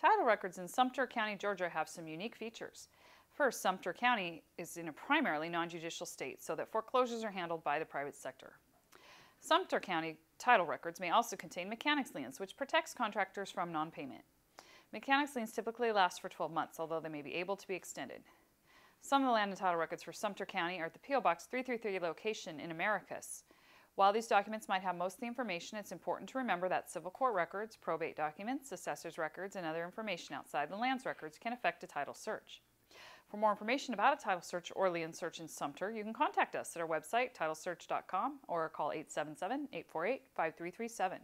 Title records in Sumter County, Georgia have some unique features. First, Sumter County is in a primarily non-judicial state, so that foreclosures are handled by the private sector. Sumter County title records may also contain mechanics liens, which protects contractors from non-payment. Mechanics liens typically last for 12 months, although they may be able to be extended. Some of the land and title records for Sumter County are at the P.O. Box 333 location in Americus. While these documents might have most of the information, it's important to remember that civil court records, probate documents, assessor's records, and other information outside the lands records can affect a title search. For more information about a title search or lien search in Sumter, you can contact us at our website, titlesearch.com, or call 877 848 5337.